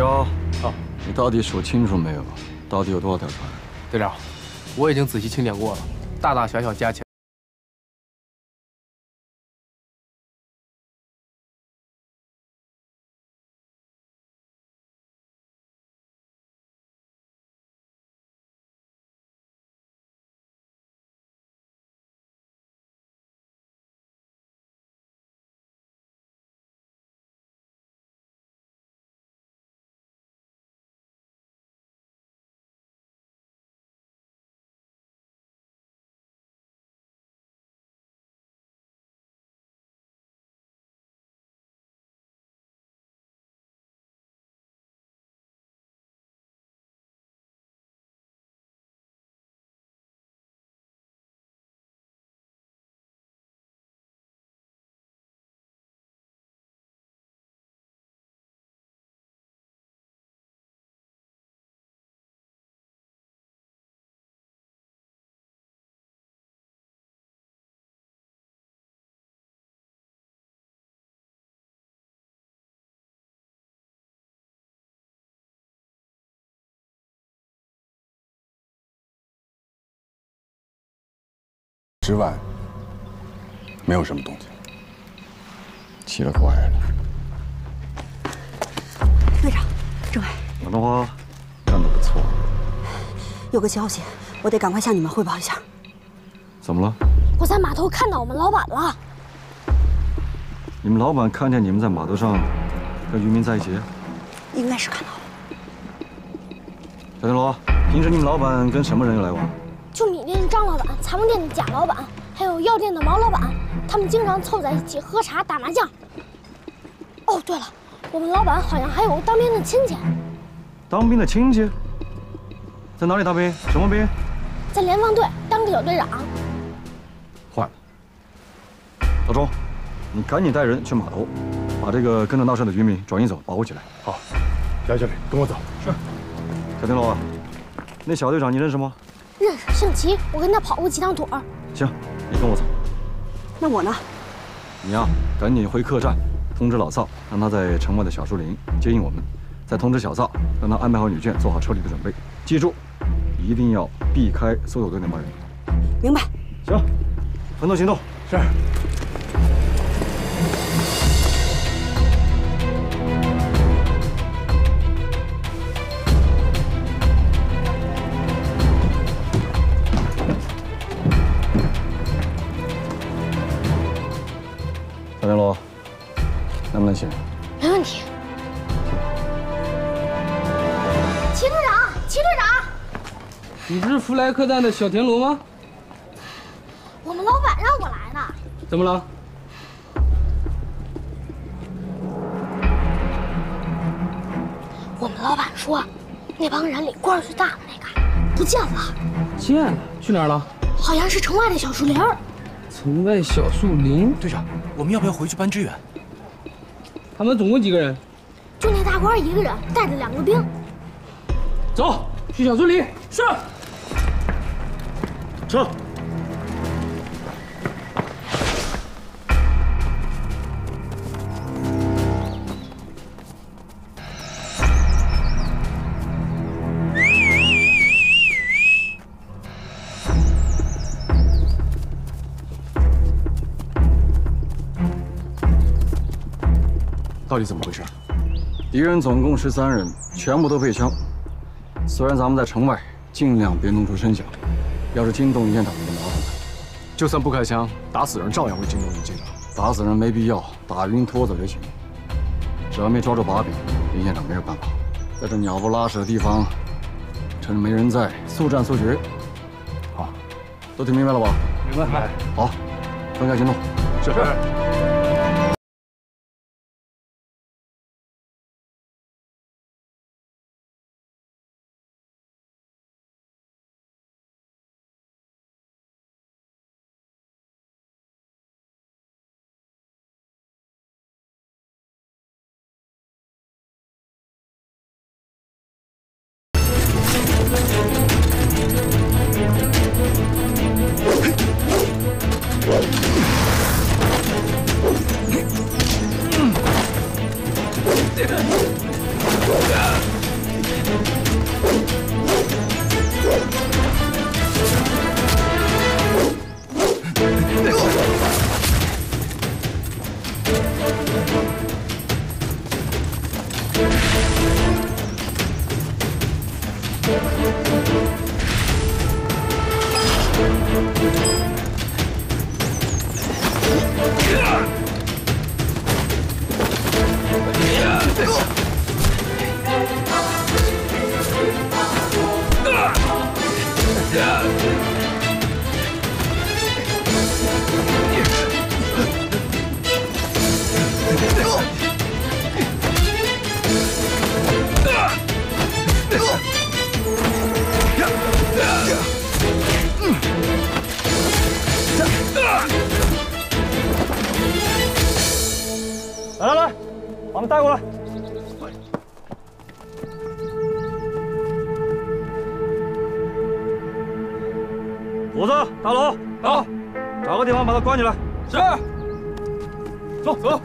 娇，啊，你到底数清楚没有？到底有多少条船？队长，我已经仔细清点过了，大大小小加起来。之外，没有什么动静。奇了怪了。队长，政委，杨东花，干得不错。有个消息，我得赶快向你们汇报一下。怎么了？我在码头看到我们老板了。你们老板看见你们在码头上跟渔民在一起？应该是看到了。小田螺，平时你们老板跟什么人有来往？就米店的张老板、裁缝店的贾老板，还有药店的毛老板，他们经常凑在一起喝茶、打麻将。哦，对了，我们老板好像还有当兵的亲戚。当兵的亲戚？在哪里当兵？什么兵？在联防队当个小队长。坏了，老钟，你赶紧带人去码头，把这个跟着闹事的渔民转移走，保护起来。好，杨经理，跟我走。是。小田螺，那小队长你认识吗？姓齐，我跟他跑过几趟腿儿。行，你跟我走。那我呢？你呀，赶紧回客栈，通知老赵，让他在城外的小树林接应我们。再通知小赵，让他安排好女眷，做好撤离的准备。记住，一定要避开搜索队那帮人。明白。行，分头行动。是。小田螺，能不能行？没问题。齐队长，齐队长，你不是福来客栈的小田螺吗？我们老板让我来的。怎么了？我们老板说，那帮人里官儿最大的那个不见了。见了？去哪儿了？好像是城外的小树林儿。城外小树林。队长，我们要不要回去搬支援？他们总共几个人？就那大官一个人，带着两个兵。走，去小村里。是。撤。到底怎么回事？敌人总共十三人，全部都配枪。虽然咱们在城外，尽量别弄出声响，要是惊动一线党，就麻烦了。就算不开枪，打死人照样会惊动一线长。打死人没必要，打晕拖走就行。只要没抓住把柄，林县长没有办法。在这鸟不拉屎的地方，趁着没人在，速战速决。好，都听明白了吧？明白。好，分开行动。是。来来来，把他们带过来。虎子，大龙，走，找个地方把他关起来。是。走走。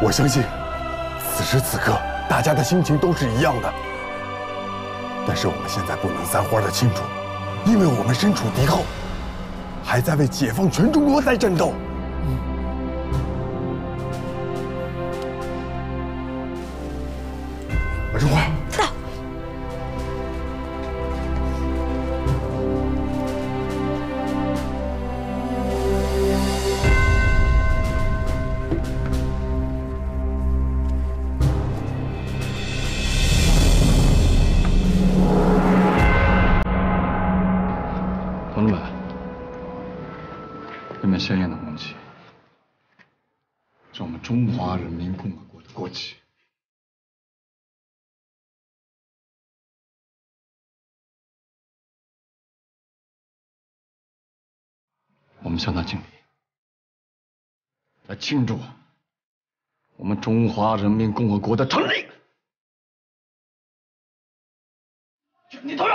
我相信此时此刻大家的心情都是一样的。但是我们现在不能三花的庆祝，因为我们身处敌后，还在为解放全中国在战斗。马春花，鲜艳的红旗，是我们中华人民共和国的国旗。我们向他敬礼，来庆祝我们中华人民共和国的成立。全体同